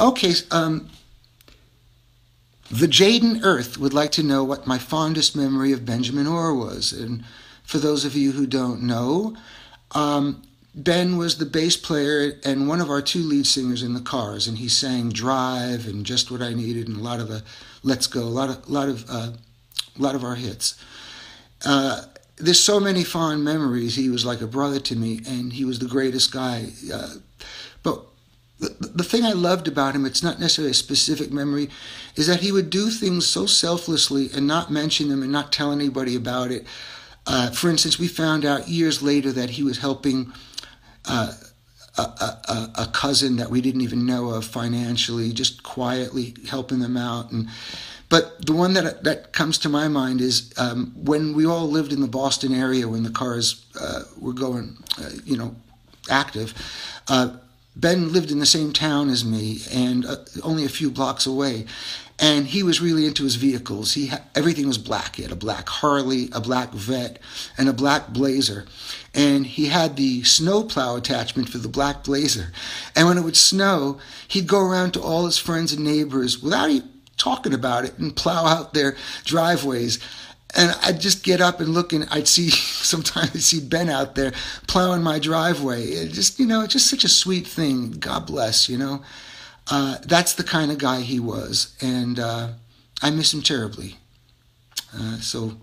Okay, um, the Jaden Earth would like to know what my fondest memory of Benjamin Orr was. And for those of you who don't know, um, Ben was the bass player and one of our two lead singers in the Cars, and he sang "Drive" and "Just What I Needed" and a lot of the "Let's Go," a lot of, a lot of, uh, lot of our hits. Uh, there's so many fond memories. He was like a brother to me, and he was the greatest guy. Uh, the, the thing I loved about him, it's not necessarily a specific memory, is that he would do things so selflessly and not mention them and not tell anybody about it. Uh, for instance, we found out years later that he was helping uh, a, a, a, cousin that we didn't even know of financially, just quietly helping them out. And but the one that that comes to my mind is um, when we all lived in the Boston area when the cars uh, were going, uh, you know, active. Ben lived in the same town as me and uh, only a few blocks away. And he was really into his vehicles. He ha- everything was black. He had a black Harley, a black Vette, and a black Blazer. And he had the snowplow attachment for the black Blazer. And when it would snow, he'd go around to all his friends and neighbors without even talking about it and plow out their driveways and I'd just get up and look, and I'd see sometimes I'd see Ben out there plowing my driveway. It just you know, just such a sweet thing. God bless, you know. Uh, that's the kind of guy he was, and uh, I miss him terribly. Uh, so